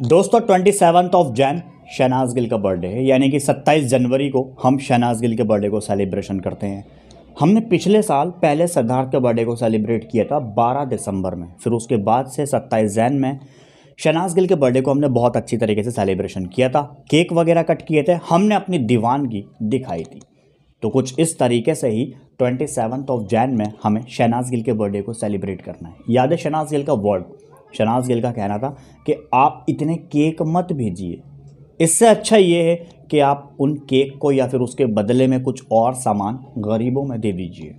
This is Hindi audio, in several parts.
दोस्तों twenty seventh of Jan Shehnaz Gill का बर्थडे है। यानी कि 27 जनवरी को हम शहनाज गिल के बर्थडे को सेलिब्रेशन करते हैं। हमने पिछले साल पहले सिद्धार्थ के बर्थडे को सेलिब्रेट किया था 12 दिसंबर में। फिर उसके बाद से 27 जैन में शहनाज गिल के बर्थडे को हमने बहुत अच्छी तरीके से सेलिब्रेशन किया था। केक वगैरह कट किए थे। हमने अपनी दीवानगी दिखाई थी। तो कुछ इस तरीके से ही ट्वेंटी सेवन्थ ऑफ़ जैन में हमें शहनाज गिल के बर्थडे को सेलिब्रेट करना है। याद है शहनाज गिल का वर्ड शनाज गिल का कहना था कि आप इतने केक मत भेजिए। इससे अच्छा ये है कि आप उन केक को या फिर उसके बदले में कुछ और सामान गरीबों में दे दीजिए।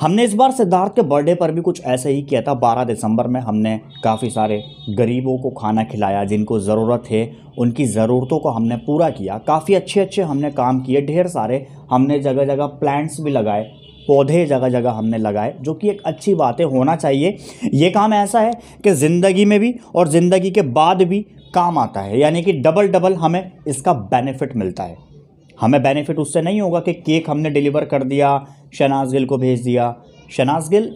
हमने इस बार सिद्धार्थ के बर्थडे पर भी कुछ ऐसे ही किया था। बारह दिसंबर में हमने काफ़ी सारे गरीबों को खाना खिलाया, जिनको ज़रूरत है, उनकी ज़रूरतों को हमने पूरा किया। काफ़ी अच्छे अच्छे हमने काम किए, ढेर सारे हमने जगह जगह प्लांट्स भी लगाए। पौधे जगह जगह हमने लगाए, जो कि एक अच्छी बात है होना चाहिए। ये काम ऐसा है कि ज़िंदगी में भी और ज़िंदगी के बाद भी काम आता है, यानी कि डबल डबल हमें इसका बेनिफिट मिलता है। हमें बेनिफिट उससे नहीं होगा कि केक हमने डिलीवर कर दिया शनाज गिल को भेज दिया। शनाज गिल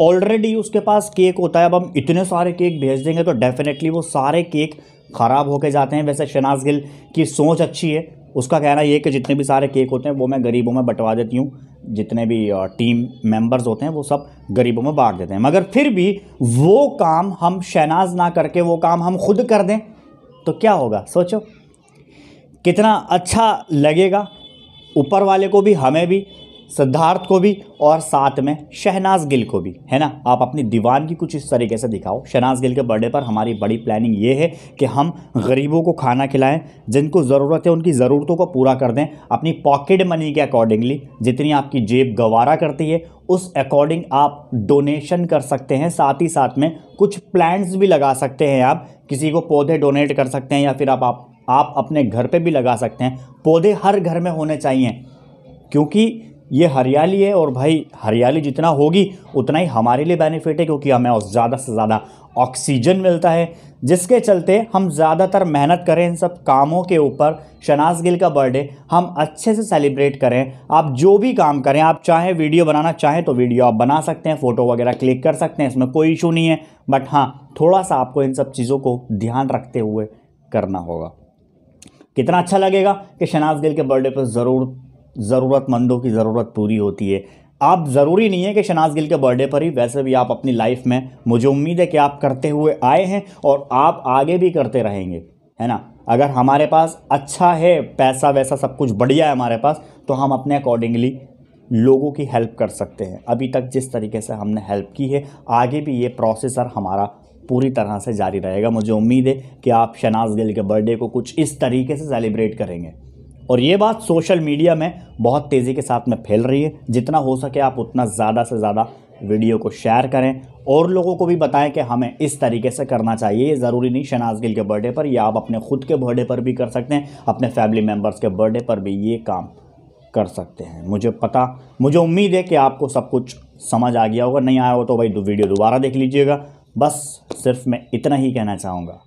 ऑलरेडी उसके पास केक होता है, अब हम इतने सारे केक भेज देंगे तो डेफिनेटली वो सारे केक ख़राब होके जाते हैं। वैसे शनाज गिल की सोच अच्छी है उसका कहना ये कि जितने भी सारे केक होते हैं, वो मैं गरीबों में बंटवा देती हूँ। जितने भी टीम मेंबर्स होते हैं, वो सब गरीबों में बांट देते हैं। मगर फिर भी वो काम हम शहनाज ना करके, वो काम हम खुद कर दें तो क्या होगा? सोचो। कितना अच्छा लगेगा। ऊपर वाले को भी, हमें भी सिद्धार्थ को भी और साथ में शहनाज गिल को भी है ना? आप अपनी दीवान की कुछ इस तरीके से दिखाओ। शहनाज गिल के बर्थडे पर हमारी बड़ी प्लानिंग ये है कि हम गरीबों को खाना खिलाएँ जिनको ज़रूरत है उनकी ज़रूरतों को पूरा कर दें अपनी पॉकेट मनी के अकॉर्डिंगली जितनी आपकी जेब गवारा करती है उस अकॉर्डिंग आप डोनेशन कर सकते हैं। साथ ही साथ में कुछ प्लांट्स भी लगा सकते हैं आप किसी को पौधे डोनेट कर सकते हैं या फिर आप आप, आप अपने घर पे भी लगा सकते हैं। पौधे हर घर में होने चाहिए क्योंकि ये हरियाली है और भाई हरियाली जितना होगी, उतना ही हमारे लिए बेनिफिट है क्योंकि हमें और ज़्यादा से ज़्यादा ऑक्सीजन मिलता है। जिसके चलते हम ज़्यादातर मेहनत करें इन सब कामों के ऊपर। शनाज गिल का बर्थडे हम अच्छे से सेलिब्रेट करें। आप जो भी काम करें, आप चाहें वीडियो बनाना चाहें तो वीडियो आप बना सकते हैं फ़ोटो वगैरह क्लिक कर सकते हैं, इसमें कोई इशू नहीं है। बट हाँ थोड़ा सा आपको इन सब चीज़ों को ध्यान रखते हुए करना होगा। कितना अच्छा लगेगा कि शनाज गिल के बर्थडे पर ज़रूर ज़रूरतमंदों की ज़रूरत पूरी होती है। आप ज़रूरी नहीं है कि शनाज गिल के बर्थडे पर ही, वैसे भी आप अपनी लाइफ में, मुझे उम्मीद है कि आप करते हुए आए हैं और आप आगे भी करते रहेंगे, है ना? अगर हमारे पास अच्छा है, पैसा वैसा सब कुछ बढ़िया है हमारे पास तो हम अपने अकॉर्डिंगली लोगों की हेल्प कर सकते हैं। अभी तक जिस तरीके से हमने हेल्प की है, आगे भी ये प्रोसेसर हमारा पूरी तरह से जारी रहेगा। मुझे उम्मीद है कि आप शनाज गिल के बर्थडे को कुछ इस तरीके से सेलिब्रेट करेंगे। और ये बात सोशल मीडिया में बहुत तेज़ी के साथ में फैल रही है। जितना हो सके आप उतना ज़्यादा से ज़्यादा वीडियो को शेयर करें और लोगों को भी बताएँ कि हमें इस तरीके से करना चाहिए। ये ज़रूरी नहीं शनाज गिल के बर्थडे पर या आप अपने खुद के बर्थडे पर भी कर सकते हैं, अपने फैमिली मेंबर्स के बर्थडे पर भी ये काम कर सकते हैं। मुझे पता, मुझे उम्मीद है कि आपको सब कुछ समझ आ गया होगा। नहीं आया हो तो भाई वीडियो दोबारा देख लीजिएगा। बस सिर्फ़ मैं इतना ही कहना चाहूँगा।